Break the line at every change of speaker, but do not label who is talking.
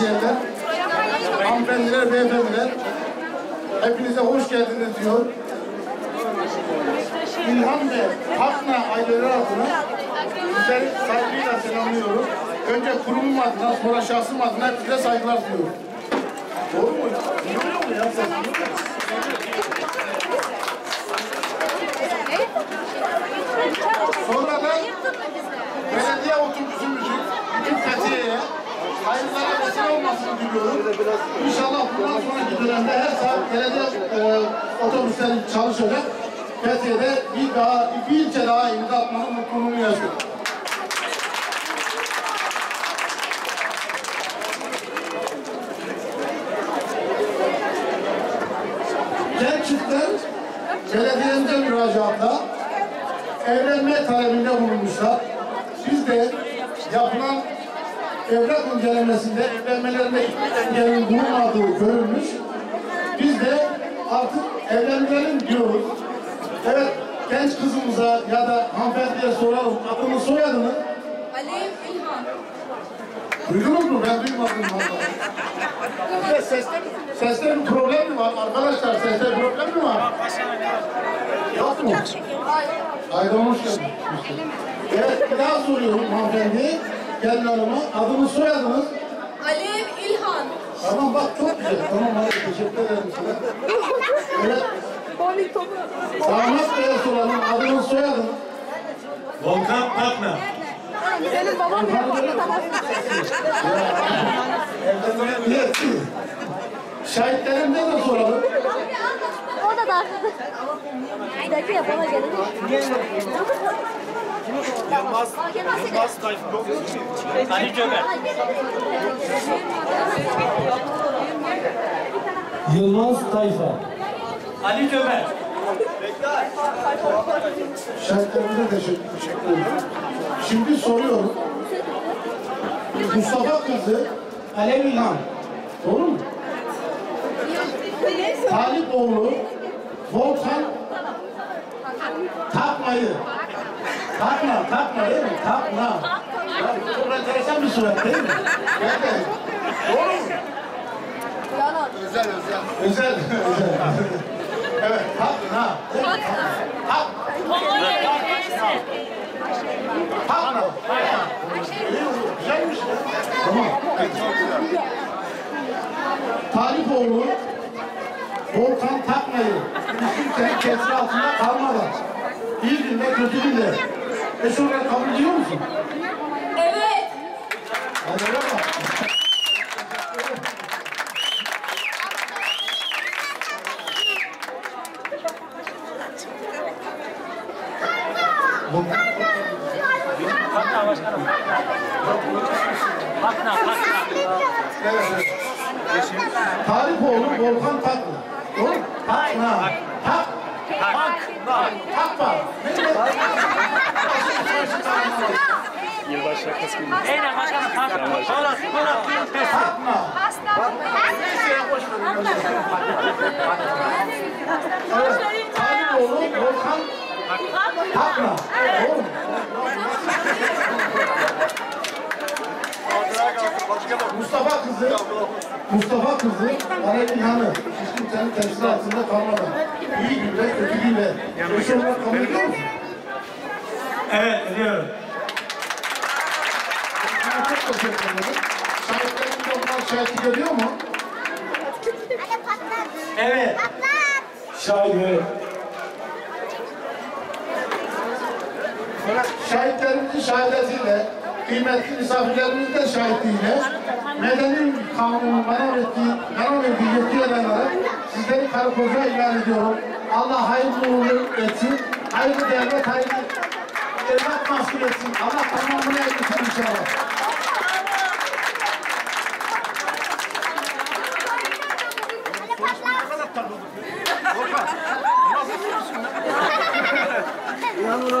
temsilciler, hanımefendiler, beyefendiler, hepinize hoş geldiniz diyor. İlhan ve Hakna aileleri adına sizleri saygıyla selamlıyorum. Önce kurumum adına, sonra şahsım adına hepinize saygılar sunuyorum. Doğru mu? Duyuyor mu ya ses? Sonra İnşallah bundan sonraki dönemde her saat belediye e, otobüsleri çalışacak. Fethiye'de bir daha, bir ilçe daha imza atmanın mutluluğunu yaşıyorum. Çiftler belediyemize müracaatta evlenme talebinde bulunmuşlar. Biz de yapılan evrak incelemesinde evlenmelerinde engelin bulunmadığı görülmüş. Biz de artık evlendirelim diyoruz. Evet, genç kızımıza ya da hanımefendiye soralım. Adını soyadını.
Alev İlhan.
Duydunuz mu? Ben duymadım vallahi. Seste, seste bir problem mi var? Arkadaşlar seste bir problem mi var? Yok mu? Haydi hoş geldin. Evet bir daha soruyorum hanımefendi. Gelin hanıma. Adınız soyadınız.
Alev İlhan.
Tamam bak çok güzel. Tamam hadi teşekkür ederim size. Evet. Damat Bey'e soralım. Adınız soyadınız.
Volkan Pakna.
Senin baban bile bana
Evet. Şahitlerimden de soralım.
O da da. Bir dakika ya bana gelir.
Yılmaz, Yılmaz Tayfun. Ali Cömert.
Yılmaz Tayfa.
Ali Cömert.
Şahitlerimize teşekkür, teşekkür ederim. Şimdi soruyorum. Mustafa kızı Alev İlhan. Doğru mu? Talip oğlu Volkan Takmayı. Takma, takma değil mi? Takma. Ya, çok enteresan bir surat değil mi? Evet. Doğru mu? Özel, özel. Özel, özel. evet, takma. Tak. Takma. Güzelmiş ya. Tamam. Talipoğlu Volkan Takmayı bütün sene kesri altında kalmadan iyi günde kötü günde olarak kabul ediyor musun?
Evet.
Hadi bak.
Pakna başkanım. Pakna, Pakna.
Evet. Talipoğlu Volkan Takma. Doğru mu? Takma. Tak.
Pakna.
Takma.
Aynen başkanım. Pakna. Polat, Polat.
Takma. Evet. Talipoğlu Volkan Takma. Doğru mu? Mustafa kızı, Mustafa kızı, Alev İlhan'ı, hiç kimsenin temsil altında kalmadan, iyi günde, kötü günde, eş olarak kabul ediyor musun?
Evet, ediyorum.
Sana çok teşekkür ederim. Şahitlerimiz de şahitlik ediyor mu?
Evet.
Şahit evet.
Şahitlerimizin şahidetiyle, kıymetli misafirlerimiz de şahitliğiyle medeni kanunun bana verdiği, bana verdiği yetkiye dayanarak sizleri karı koca ilan ediyorum. Allah hayırlı uğurlu etsin, hayırlı devlet, hayırlı devlet mahsul etsin. Allah tamamını eylesin inşallah. Yalnız